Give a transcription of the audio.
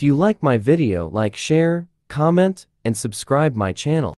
If you like my video like share, comment, and subscribe my channel.